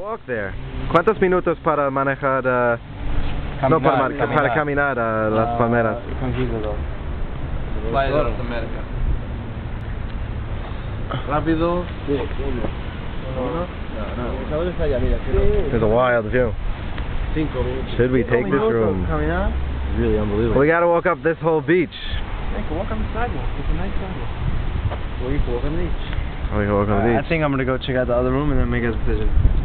Walk there. ¿Cuántos minutos para manejar, uh, caminar, no para, Caminar, para caminar a uh, las palmeras? Tranquilo, dos. Playa de las Américas. Rápido. Sí, uno. Uno. No, no. It's a wild view. Cinco minutos. Should we take this room? Caminar. It's really unbelievable. We gotta walk up this whole beach. Hey, can walk on the sidewalk. It's a nice sidewalk. Or you can walk on the beach. Oh, we can walk on the beach. I think I'm gonna go check out the other room and then make a decision.